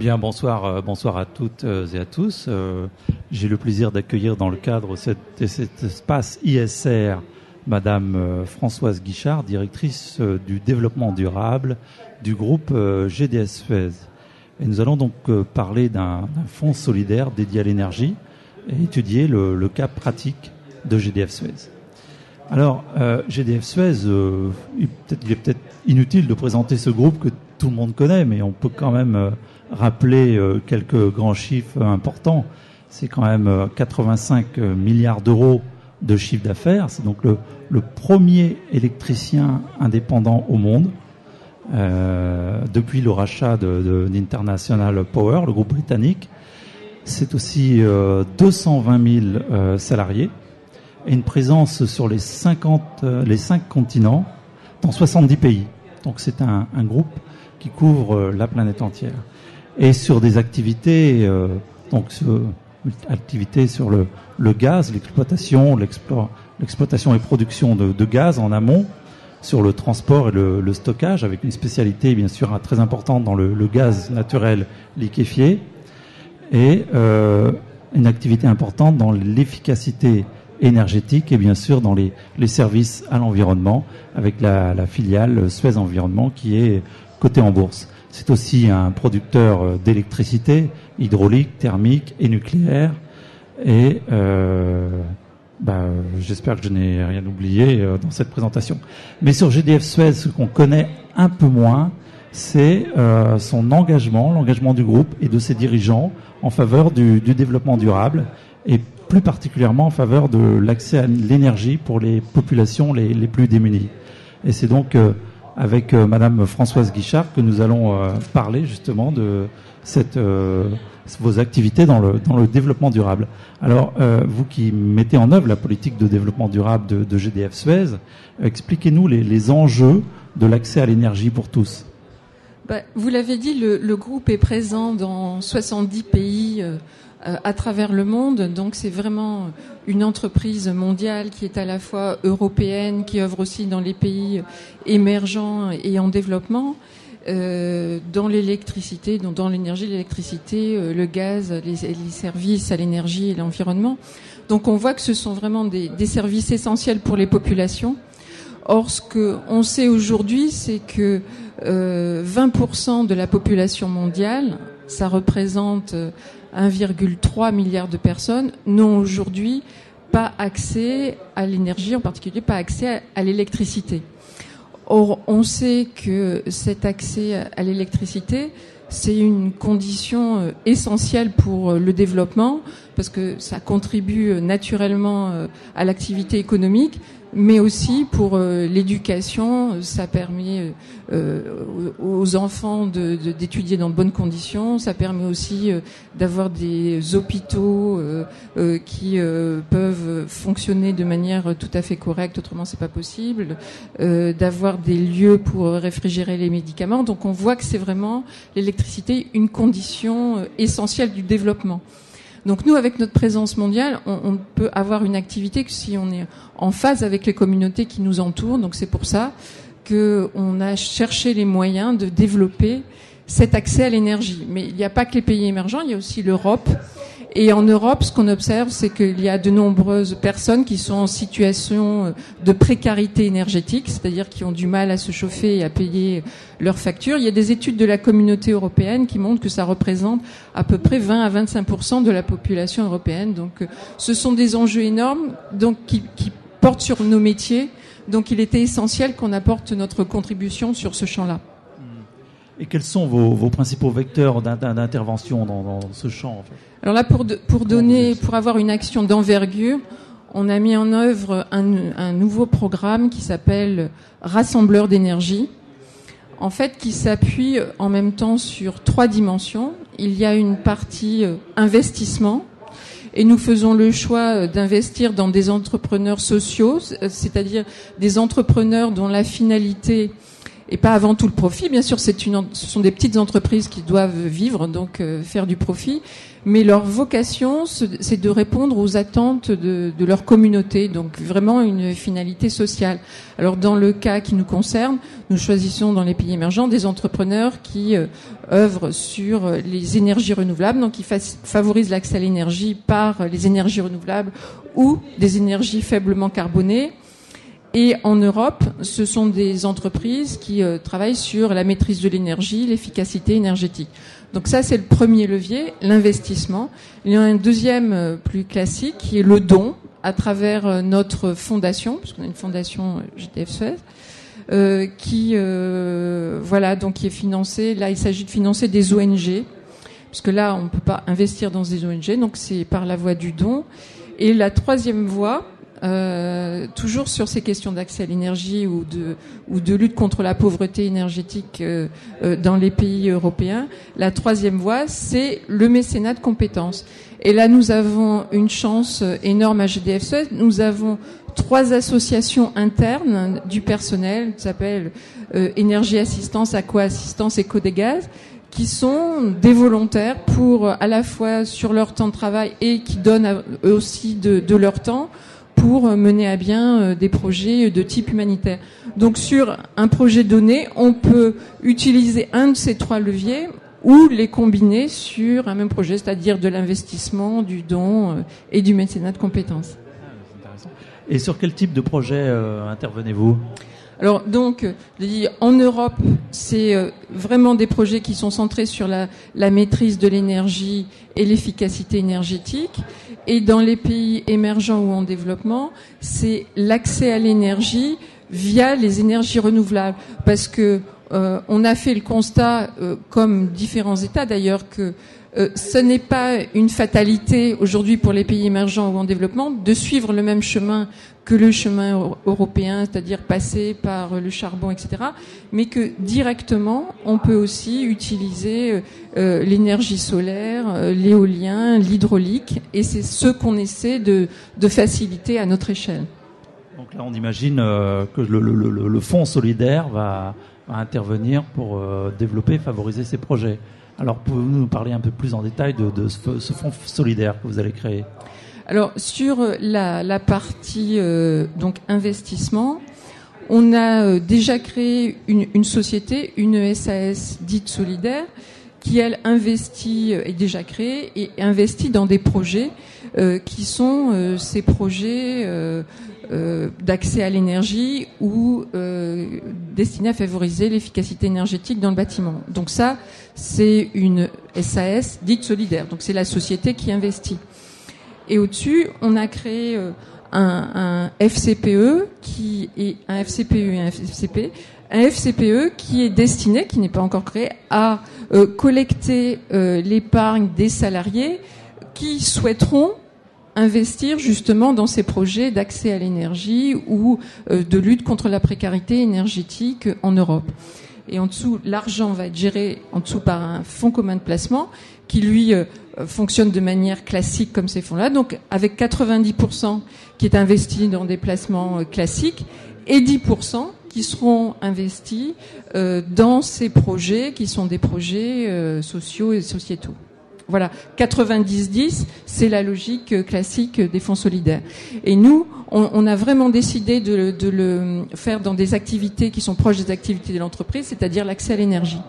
Bonsoir, euh, bonsoir à toutes euh, et à tous. Euh, J'ai le plaisir d'accueillir dans le cadre de cet espace ISR Madame Françoise Guichard, directrice du développement durable du groupe GDS Suez. Et nous allons donc parler d'un fonds solidaire dédié à l'énergie et étudier le, cas pratique de GDF Suez. Alors, GDF Suez, il est peut-être inutile de présenter ce groupe que tout le monde connaît, mais on peut quand même rappeler euh, quelques grands chiffres importants. C'est quand même 85 euh, milliards d'euros de chiffre d'affaires. C'est donc le, premier électricien indépendant au monde euh, depuis le rachat d'International de, Power, le groupe britannique. C'est aussi 220 000 salariés et une présence sur les 50, les 5 continents dans 70 pays. Donc c'est un, groupe qui couvre la planète entière et sur des activités, euh, donc sur, activités sur le, le gaz, l'exploitation, l'exploitation et production de, de, gaz en amont, sur le transport et le, le, stockage, avec une spécialité bien sûr très importante dans le, le gaz naturel liquéfié, et euh, une activité importante dans l'efficacité énergétique et bien sûr dans les, les services à l'environnement, avec la, la filiale Suez Environnement qui est cotée en bourse. C'est aussi un producteur euh, d'électricité hydraulique, thermique et nucléaire. Et euh, bah, j'espère que je n'ai rien oublié euh, dans cette présentation. Mais sur GDF Suez, ce qu'on connaît un peu moins, c'est son engagement, l'engagement du groupe et de ses dirigeants en faveur du, développement durable et plus particulièrement en faveur de l'accès à l'énergie pour les populations les, plus démunies. Et c'est donc avec euh, Madame Françoise Guichard que nous allons euh, parler justement de euh, vos activités dans le, dans le développement durable. Alors, vous qui mettez en œuvre la politique de développement durable de, GDF Suez, expliquez-nous les, enjeux de l'accès à l'énergie pour tous. Bah, vous l'avez dit, le, groupe est présent dans 70 pays à travers le monde. Donc c'est vraiment une entreprise mondiale qui est à la fois européenne, qui œuvre aussi dans les pays émergents et en développement. Euh, dans l'électricité, dans, dans l'énergie, l'électricité, euh, le gaz, les, services à l'énergie et l'environnement. Donc on voit que ce sont vraiment des, services essentiels pour les populations. Or, ce qu'on sait aujourd'hui, c'est que euh, 20% de la population mondiale, ça représente 1,3 milliard de personnes n'ont aujourd'hui pas accès à l'énergie, en particulier pas accès à, l'électricité. Or, on sait que cet accès à l'électricité, c'est une condition euh, essentielle pour euh, le développement parce que ça contribue euh, naturellement à l'activité économique, mais aussi pour euh, l'éducation. Ça permet euh, aux enfants d'étudier de, dans de bonnes conditions. Ça permet aussi euh, d'avoir des hôpitaux qui peuvent fonctionner de manière tout à fait correcte. Autrement, c'est pas possible. d'avoir des lieux pour réfrigérer les médicaments. Donc, on voit que c'est vraiment l'électricité une condition essentielle du développement. Donc nous, avec notre présence mondiale, on, on, peut avoir une activité que si on est en phase avec les communautés qui nous entourent. Donc c'est pour ça qu'on a cherché les moyens de développer cet accès à l'énergie. Mais il n'y a pas que les pays émergents, il y a aussi l'Europe et en Europe, ce qu'on observe, c'est qu'il y a de nombreuses personnes qui sont en situation euh, de précarité énergétique, c'est-à-dire qui ont du mal à se chauffer et à payer leurs factures. Il y a des études de la communauté européenne qui montrent que ça représente à peu près 20 à 25% de la population européenne. Donc, euh, ce sont des enjeux énormes, donc qui, qui portent sur nos métiers. Donc, il était essentiel qu'on apporte notre contribution sur ce champ-là. Et quels sont vos, vos principaux vecteurs d'intervention dans, dans, ce champ en fait? Alors là, pour, de, pour donner, pour avoir une action d'envergure, on a mis en œuvre un, un nouveau programme qui s'appelle Rassembleur d'énergie, en fait, qui s'appuie en même temps sur trois dimensions. Il y a une partie euh, investissement, et nous faisons le choix euh, d'investir dans des entrepreneurs sociaux, c'est-à-dire des entrepreneurs dont la finalité et pas avant tout le profit. Bien sûr, ce sont des petites entreprises qui doivent vivre, donc euh, faire du profit, mais leur vocation, c'est de répondre aux attentes de, de, leur communauté, donc vraiment une finalité sociale. Alors dans le cas qui nous concerne, nous choisissons dans les pays émergents des entrepreneurs qui euh, œuvrent sur les énergies renouvelables, donc qui favorisent l'accès à l'énergie par les énergies renouvelables ou des énergies faiblement carbonées et en Europe, ce sont des entreprises qui euh, travaillent sur la maîtrise de l'énergie, l'efficacité énergétique. Donc ça, c'est le premier levier, l'investissement. Il y a un deuxième euh, plus classique qui est le don à travers euh, notre fondation, puisqu'on a une fondation GDF Suez, qui voilà donc qui est financée. Là, il s'agit de financer des ONG, puisque là, on ne peut pas investir dans des ONG, donc c'est par la voie du don. Et la troisième voie, euh, toujours sur ces questions d'accès à l'énergie ou de, ou de lutte contre la pauvreté énergétique euh, euh, dans les pays européens. La troisième voie, c'est le mécénat de compétences. Et là, nous avons une chance énorme à GDF Suez. Nous avons trois associations internes du personnel, qui s'appellent Énergie Assistance, Aqua Assistance et Codégaz, qui sont des volontaires pour à la fois sur leur temps de travail et qui donnent aussi de, de leur temps pour mener à bien euh, des projets de type humanitaire. Donc sur un projet donné, on peut utiliser un de ces trois leviers ou les combiner sur un même projet, c'est-à-dire de l'investissement, du don euh, et du mécénat de compétences. Et sur quel type de projet euh, intervenez-vous? Alors donc, en Europe, c'est vraiment des projets qui sont centrés sur la, la maîtrise de l'énergie et l'efficacité énergétique. Et dans les pays émergents ou en développement, c'est l'accès à l'énergie via les énergies renouvelables. Parce que euh, on a fait le constat, euh, comme différents États d'ailleurs, que euh, ce n'est pas une fatalité aujourd'hui pour les pays émergents ou en développement de suivre le même chemin que le chemin européen, c'est-à-dire passer par le charbon, etc., mais que directement, on peut aussi utiliser l'énergie solaire, l'éolien, l'hydraulique, et c'est ce qu'on essaie de, faciliter à notre échelle. Donc là, on imagine que solidaire va, va intervenir pour développer, favoriser ces projets. Alors, pouvez-vous nous parler un peu plus en détail de, ce, fonds solidaire que vous allez créer? Alors, sur la, partie euh, donc investissement, on a euh, déjà créé une, société, une SAS dite solidaire, qui elle investit, euh, est déjà créée et investit dans des projets qui sont ces projets euh, d'accès à l'énergie ou euh, destiné à favoriser l'efficacité énergétique dans le bâtiment. Donc ça, c'est une SAS dite solidaire. Donc c'est la société qui investit. Et au-dessus, on a créé euh, un, un, FCPE qui est un FCPE et un FCP, un FCPE qui est destiné, qui n'est pas encore créé, à euh, collecter l'épargne des salariés qui souhaiteront investir justement dans ces projets d'accès à l'énergie ou euh, de lutte contre la précarité énergétique en Europe. Et en dessous, l'argent va être géré en dessous par un fonds commun de placement qui, lui, euh, fonctionne de manière classique comme ces fonds-là, donc avec 90% qui est investi dans des placements euh, classiques et 10% qui seront investis dans ces projets qui sont des projets sociaux et sociétaux. Voilà, 90-10, c'est la logique euh, classique des fonds solidaires. Et nous, on, a vraiment décidé de, de, le faire dans des activités qui sont proches des activités de l'entreprise, c'est-à-dire l'accès à l'énergie.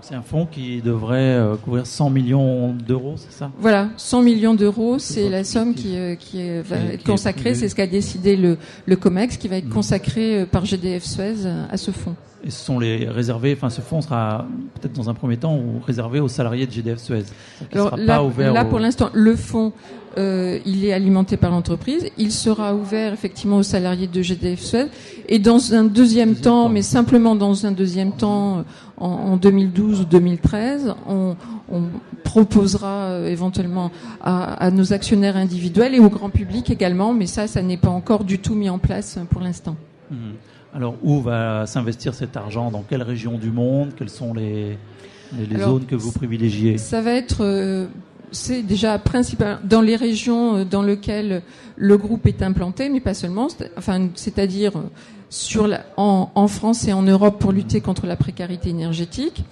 C'est un fonds qui devrait euh, couvrir 100 millions d'euros, c'est ça? Voilà, 100 millions d'euros, c'est la somme qui, euh, qui va être consacrée, c'est ce qu'a décidé le, le COMEX, qui va être mmh. consacré par GDF Suez à ce fonds. Et ce sont les réservés, enfin ce fonds sera peut-être dans un premier temps réservé aux salariés de GDF Suez. Alors là, là pour l'instant, le fonds, euh, il est alimenté par l'entreprise. Il sera ouvert effectivement aux salariés de GDF Suez. Et dans un deuxième, temps, mais simplement dans un deuxième temps, euh, en, en 2012 ou 2013, on, on proposera euh, éventuellement à, à, nos actionnaires individuels et au grand public également. Mais ça, ça n'est pas encore du tout mis en place pour l'instant. Mmh. Alors, où va s'investir cet argent? Dans quelle région du monde? Quelles sont les, les, zones que vous privilégiez? Ça va être, euh, c'est déjà principal dans les régions euh, dans lesquelles le groupe est implanté, mais pas seulement. Enfin, c'est-à-dire, sur la, en, France et en Europe pour lutter contre la précarité énergétique.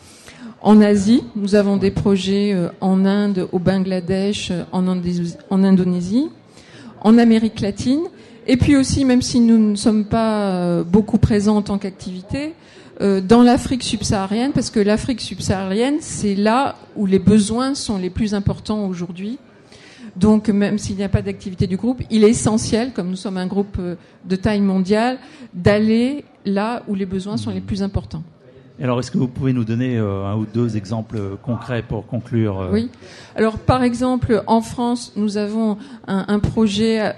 En Asie, nous avons des projets euh, en Inde, au Bangladesh, euh, en, en Indonésie, en Amérique latine, et puis aussi, même si nous ne sommes pas euh, beaucoup présents en tant qu'activité, dans l'Afrique subsaharienne, parce que l'Afrique subsaharienne, c'est là où les besoins sont les plus importants aujourd'hui. Donc, même s'il n'y a pas d'activité du groupe, il est essentiel, comme nous sommes un groupe de taille mondiale, d'aller là où les besoins sont les plus importants alors, est-ce que vous pouvez nous donner euh, un ou deux exemples euh, concrets pour conclure euh Oui. Alors, par exemple, en France, nous avons un, projet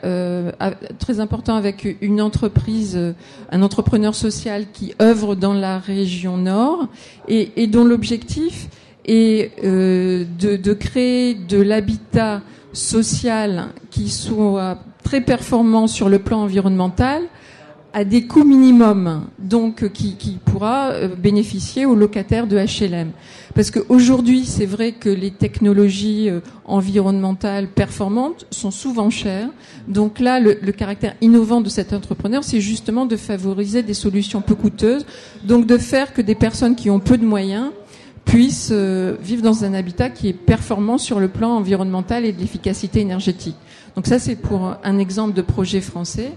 très important avec une entreprise, un entrepreneur social qui œuvre dans la région Nord et, dont l'objectif est de, de créer de l'habitat social qui soit très performant sur le plan environnemental, à des coûts minimums, donc qui, qui pourra euh, bénéficier aux locataires de HLM. Parce qu'aujourd'hui, c'est vrai que les technologies euh, environnementales performantes sont souvent chères. Donc là, le, le caractère innovant de cet entrepreneur, c'est justement de favoriser des solutions peu coûteuses, donc de faire que des personnes qui ont peu de moyens puissent euh, vivre dans un habitat qui est performant sur le plan environnemental et de l'efficacité énergétique. Donc ça, c'est pour un exemple de projet français.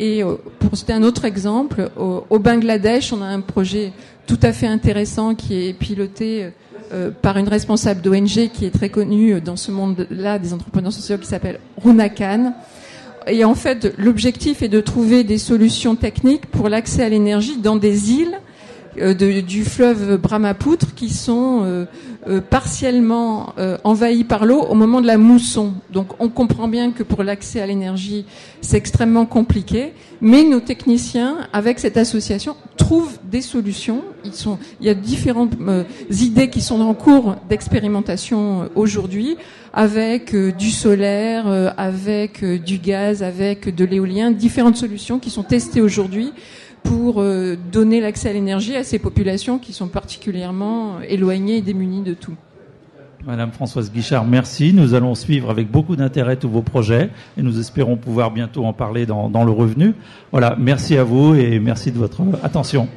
Et euh, pour citer un autre exemple, au, Bangladesh, on a un projet tout à fait intéressant qui est piloté euh, par une responsable d'ONG qui est très connue dans ce monde-là des entrepreneurs sociaux qui s'appelle Runa Khan. Et en fait, l'objectif est de trouver des solutions techniques pour l'accès à l'énergie dans des îles euh, du fleuve Brahmapoutre qui sont euh, euh, partiellement envahis par l'eau au moment de la mousson. Donc on comprend bien que pour l'accès à l'énergie, c'est extrêmement compliqué, mais nos techniciens, avec cette association, trouvent des solutions. Ils sont, il y a différentes idées qui sont en cours d'expérimentation aujourd'hui, avec du solaire, avec du gaz, avec de l'éolien, différentes solutions qui sont testées aujourd'hui pour euh, donner l'accès à l'énergie à ces populations qui sont particulièrement éloignées et démunies de tout. Madame Françoise Guichard, merci. Nous allons suivre avec beaucoup d'intérêt tous vos projets et nous espérons pouvoir bientôt en parler dans, dans le revenu. Voilà, merci à vous et merci de votre attention.